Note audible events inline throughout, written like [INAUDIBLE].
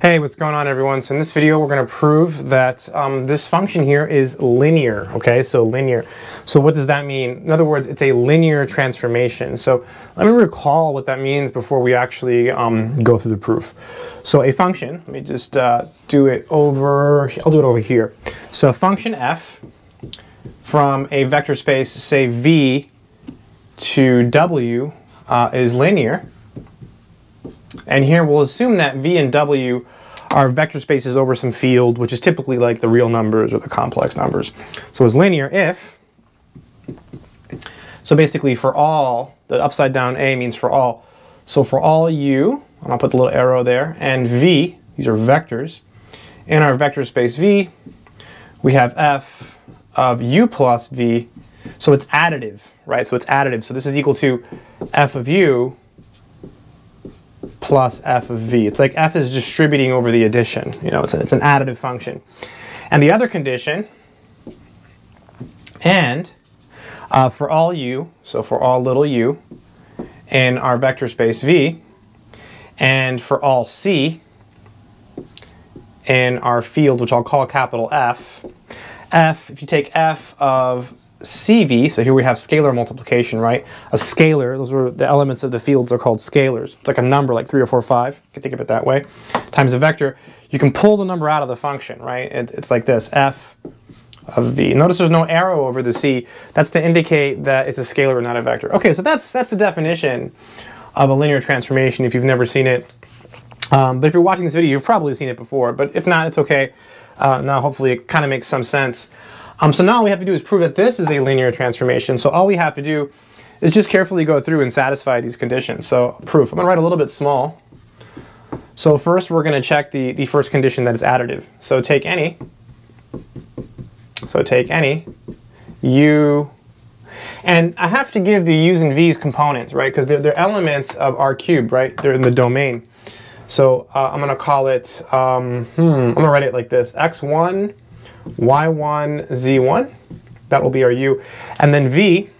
Hey, what's going on everyone? So in this video we're going to prove that um, this function here is linear, okay? So linear. So what does that mean? In other words, it's a linear transformation. So let me recall what that means before we actually um, go through the proof. So a function, let me just uh, do it over, I'll do it over here. So function f from a vector space, say v to w uh, is linear. And here we'll assume that v and w are vector spaces over some field, which is typically like the real numbers or the complex numbers. So it's linear if, so basically for all, the upside down a means for all. So for all u, and I'll put the little arrow there, and v, these are vectors, in our vector space v, we have f of u plus v, so it's additive, right? So it's additive. So this is equal to f of u plus f of v. It's like f is distributing over the addition. You know, it's, a, it's an additive function. And the other condition, and uh, for all u, so for all little u, in our vector space v, and for all c in our field, which I'll call capital F, f, if you take f of CV, so here we have scalar multiplication, right? A scalar, those are the elements of the fields are called scalars. It's like a number, like 3 or 4 or 5, you can think of it that way, times a vector. You can pull the number out of the function, right? It, it's like this, f of v. Notice there's no arrow over the c. That's to indicate that it's a scalar, and not a vector. Okay, so that's, that's the definition of a linear transformation if you've never seen it. Um, but if you're watching this video, you've probably seen it before. But if not, it's okay. Uh, now hopefully it kind of makes some sense. Um, so now all we have to do is prove that this is a linear transformation. So all we have to do is just carefully go through and satisfy these conditions. So proof, I'm gonna write a little bit small. So first we're gonna check the, the first condition that is additive. So take any, so take any, u, and I have to give the u's and v's components, right? Because they're, they're elements of r cubed, right? They're in the domain. So uh, I'm gonna call it, um, hmm, I'm gonna write it like this, x1 y1, z1. That will be our u. And then v,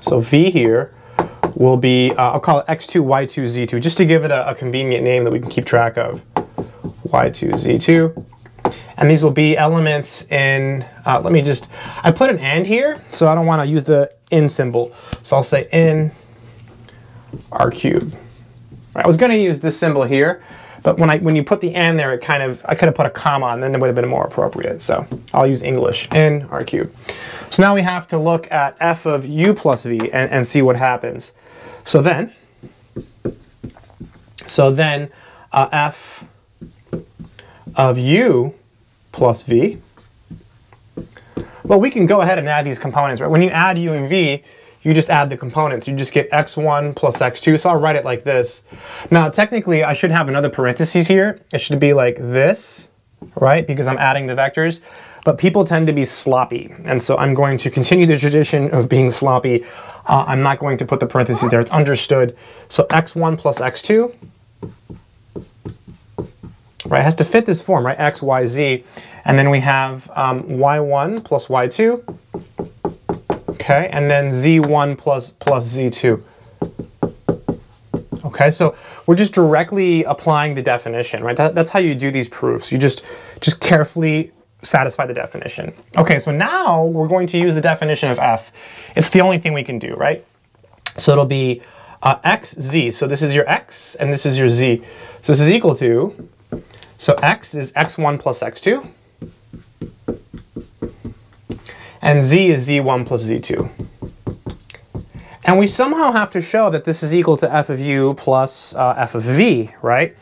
so v here will be, uh, I'll call it x2, y2, z2, just to give it a, a convenient name that we can keep track of. y2, z2. And these will be elements in, uh, let me just, I put an and here, so I don't want to use the in symbol. So I'll say in r cubed. I was going to use this symbol here, but when I when you put the and there, it kind of I could have put a comma and then it would have been more appropriate. So I'll use English in r cubed. So now we have to look at f of u plus v and, and see what happens. So then, so then uh, f of u plus v. Well, we can go ahead and add these components, right? When you add u and v, you just add the components. You just get x1 plus x2. So I'll write it like this. Now, technically, I should have another parentheses here. It should be like this, right? Because I'm adding the vectors. But people tend to be sloppy. And so I'm going to continue the tradition of being sloppy. Uh, I'm not going to put the parentheses there. It's understood. So x1 plus x2, right? It has to fit this form, right? x, y, z. And then we have um, y1 plus y2 Okay, and then z1 plus plus z2. Okay, so we're just directly applying the definition, right? That, that's how you do these proofs. You just just carefully satisfy the definition. Okay, so now we're going to use the definition of f. It's the only thing we can do, right? So it'll be uh, x, z. So this is your x, and this is your z. So this is equal to, so x is x1 plus x2 and z is z1 plus z2. And we somehow have to show that this is equal to f of u plus uh, f of v, right?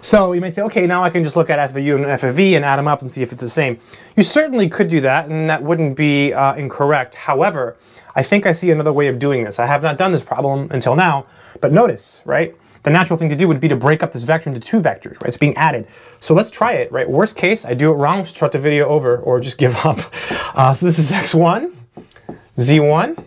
So you might say, okay, now I can just look at f of u and f of v and add them up and see if it's the same. You certainly could do that, and that wouldn't be uh, incorrect. However, I think I see another way of doing this. I have not done this problem until now, but notice, right? The natural thing to do would be to break up this vector into two vectors, right? It's being added. So let's try it, right? Worst case, I do it wrong, start the video over, or just give [LAUGHS] up. Uh, so this is x1, z1,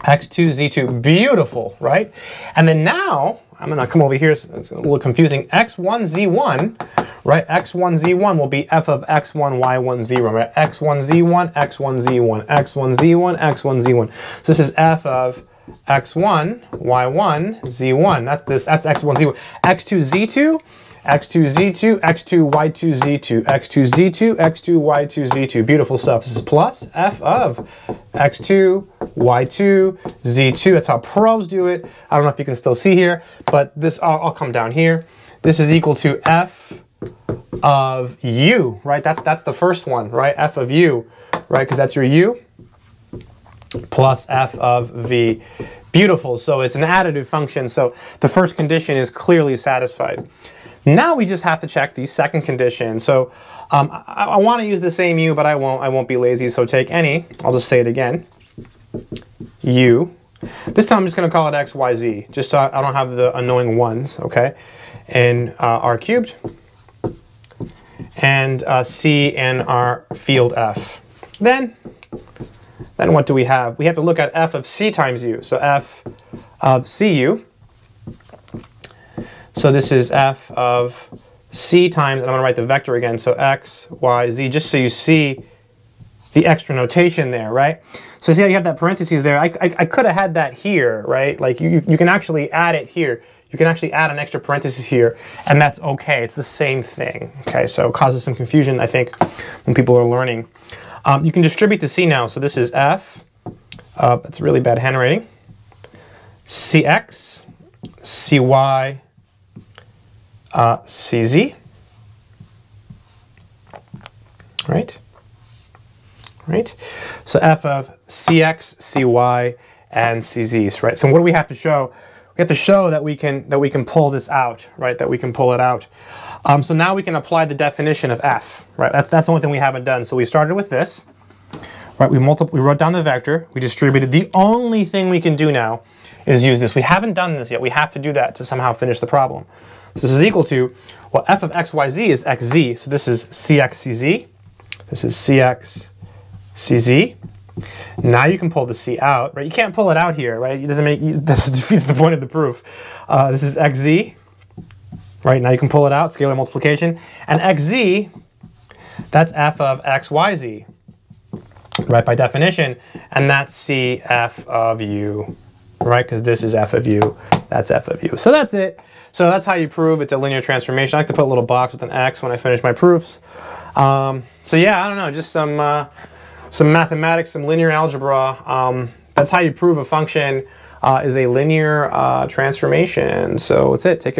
x2, z2. Beautiful, right? And then now, I'm going to come over here, so it's a little confusing. x1, z1, right? x1, z1 will be f of x1, y1, z1, right? x1, z1, x1, z1, x1, z1, x1, z1. So this is f of x1, y1, z1. That's this. That's x1, z1. x2, z2, x2, z2, x2, y2, z2, x2, z2, x2, y2, z2. Beautiful stuff. This is plus f of x2, y2, z2. That's how pros do it. I don't know if you can still see here, but this, I'll, I'll come down here. This is equal to f of u, right? That's, that's the first one, right? f of u, right? Because that's your u plus f of v. Beautiful. So it's an additive function. So the first condition is clearly satisfied. Now we just have to check the second condition. So um, I, I want to use the same u, but I won't. I won't be lazy. So take any. I'll just say it again. u. This time I'm just going to call it x, y, z. Just so I don't have the annoying ones. Okay. And uh, r cubed. And uh, c and our field f. Then then what do we have? We have to look at f of c times u. So f of cu. So this is f of c times, and I'm going to write the vector again. So x, y, z, just so you see the extra notation there, right? So see how you have that parentheses there? I, I, I could have had that here, right? Like you, you can actually add it here. You can actually add an extra parenthesis here, and that's okay. It's the same thing, okay? So it causes some confusion, I think, when people are learning. Um, you can distribute the C now. So this is F, uh, it's really bad handwriting, CX, CY, uh, CZ, right? Right? So F of CX, CY, and CZs, right? So what do we have to show? We have to show that we can that we can pull this out, right? That we can pull it out. Um, so now we can apply the definition of f, right? That's, that's the only thing we haven't done. So we started with this, right? We, we wrote down the vector, we distributed. The only thing we can do now is use this. We haven't done this yet. We have to do that to somehow finish the problem. So this is equal to, well, f of x, y, z is xz. So this is cxcz. This is cxcz. Now you can pull the c out, right? You can't pull it out here, right? It doesn't make, [LAUGHS] this defeats the point of the proof. Uh, this is xz right? Now you can pull it out, scalar multiplication. And xz, that's f of xyz, right, by definition. And that's cf of u, right? Because this is f of u, that's f of u. So that's it. So that's how you prove it's a linear transformation. I like to put a little box with an x when I finish my proofs. Um, so yeah, I don't know, just some, uh, some mathematics, some linear algebra. Um, that's how you prove a function uh, is a linear uh, transformation. So that's it. Take care.